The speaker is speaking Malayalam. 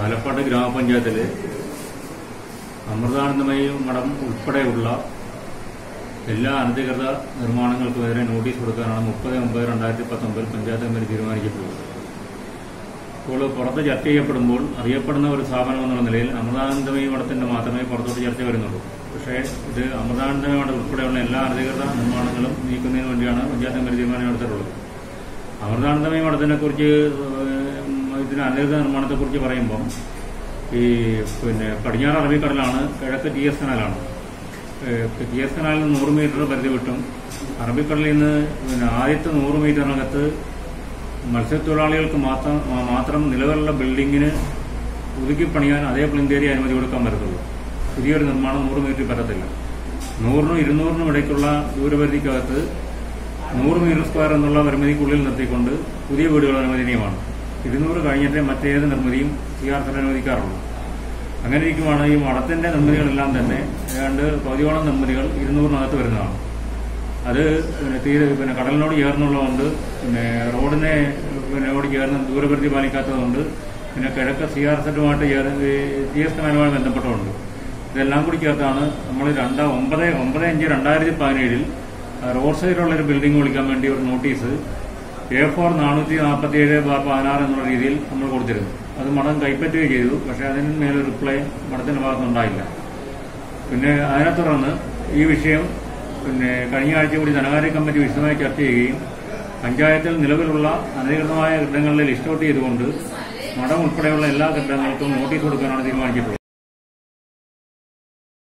ആലപ്പാട് ഗ്രാമപഞ്ചായത്തിൽ അമൃതാനന്ദമയ മഠം ഉൾപ്പെടെയുള്ള എല്ലാ അനധികൃത നിർമ്മാണങ്ങൾക്കുമെതിരെ നോട്ടീസ് കൊടുക്കാനാണ് മുപ്പത് ഒമ്പത് രണ്ടായിരത്തി പത്തൊമ്പതിൽ പഞ്ചായത്ത് കമ്മിറ്റി തീരുമാനിച്ചിട്ടുള്ളത് ഇപ്പോൾ പുറത്ത് ചർച്ച ചെയ്യപ്പെടുമ്പോൾ അറിയപ്പെടുന്ന ഒരു സ്ഥാപനം എന്നുള്ള നിലയിൽ അമൃതാനന്ദമയ മഠത്തിന്റെ മാത്രമേ പുറത്തോട്ട് ചർച്ച വരുന്നുള്ളൂ. പക്ഷേ ഇത് അമൃതാനന്ദമയ മഠം ഉൾപ്പെടെയുള്ള എല്ലാ അനധികൃത നിർമ്മാണങ്ങളും നീക്കുന്നതിന് വേണ്ടിയാണ് പഞ്ചായത്ത് കമ്മിറ്റി തീരുമാനം എടുത്തിട്ടുള്ളത്. അമൃതാനന്ദമയ മഠത്തിനെ കുറിച്ച് ഇതിന് അനധികൃത നിർമ്മാണത്തെ കുറിച്ച് പറയുമ്പം ഈ പിന്നെ പടിഞ്ഞാറ് അറബിക്കടലാണ് കിഴക്ക് ടി എസ് കനാലാണ്. ടി എസ് കനാലിൽ നൂറ് മീറ്റർ പരിധി വിട്ടും. അറബിക്കടലിൽ നിന്ന് പിന്നെ ആദ്യത്തെ നൂറ് മീറ്ററിനകത്ത് മത്സ്യത്തൊഴിലാളികൾക്ക് മാത്രം മാത്രം നിലവിലുള്ള ബിൽഡിങ്ങിന് പുതുക്കി പണിയാൻ അതേ പ്ലിന്തേരി അനുമതി കൊടുക്കാൻ പറ്റത്തുള്ളൂ. പുതിയൊരു നിർമ്മാണം നൂറ് മീറ്റർ പറ്റത്തില്ല. നൂറിനും ഇരുന്നൂറിനും ഇടയ്ക്കുള്ള ദൂരപരിധിക്കകത്ത് നൂറ് മീറ്റർ സ്ക്വയർ എന്നുള്ള പരിമിതിക്കുള്ളിൽ നിർത്തിക്കൊണ്ട് പുതിയ വീടുകൾ അനുവദനീയമാണ്. ഇരുന്നൂറ് കഴിഞ്ഞിട്ടേ മറ്റേത് നിർമ്മിതിയും സിആർസിന് അനുവദിക്കാറുള്ളൂ. അങ്ങനെ ഇരിക്കുവാണ് ഈ മഠത്തിന്റെ നിർമ്മിതികളെല്ലാം തന്നെ ഏതാണ്ട് പകുതിയോളം നിർമ്മിതികൾ ഇരുന്നൂറിനകത്ത് വരുന്നതാണ്. അത് പിന്നെ തീരെ പിന്നെ കടലിനോട് ചേർന്നുള്ളതുകൊണ്ട് പിന്നെ റോഡിനെ പിന്നെ ഓടി ചേർന്ന് ദൂരപരിധി പാലിക്കാത്തതുകൊണ്ട് പിന്നെ കിഴക്ക് സി ആർ സെറ്റുമായിട്ട് സി എസ് കനാലുമായി ബന്ധപ്പെട്ടുകൊണ്ട് ഇതെല്ലാം കൂടി ചേർത്താണ് നമ്മൾ രണ്ട് ഒമ്പത് ഒമ്പത് അഞ്ച് രണ്ടായിരത്തി പതിനേഴിൽ റോഡ് സൈഡിലുള്ള ഒരു ബിൽഡിംഗ് വിളിക്കാൻ വേണ്ടി ഒരു നോട്ടീസ് എ ഫോർ നാനൂറ്റി നാൽപ്പത്തി ഏഴ് ബാർ പതിനാറ് എന്നുള്ള രീതിയിൽ നമ്മൾ കൊടുത്തിരുന്നു. അത് മഠം കൈപ്പറ്റുകയും ചെയ്തു. പക്ഷേ അതിന് മേലെ റിപ്ലൈ മഠത്തിന്റെ ഭാഗത്തുനിന്നുണ്ടായില്ല പിന്നെ അതിനെ തുടർന്ന് ഈ വിഷയം പിന്നെ കഴിഞ്ഞ ആഴ്ച കൂടി ധനകാര്യ കമ്മിറ്റി വിശദമായി ചർച്ച ചെയ്യുകയും പഞ്ചായത്തിൽ നിലവിലുള്ള അനധികൃതമായ കെട്ടിടങ്ങളിലെ ലിസ്റ്റ് ഔട്ട് ചെയ്തുകൊണ്ട് മഠം ഉൾപ്പെടെയുള്ള എല്ലാ കെട്ടിടങ്ങൾക്കും നോട്ടീസ് കൊടുക്കാനാണ് തീരുമാനിച്ചിട്ടുള്ളത്.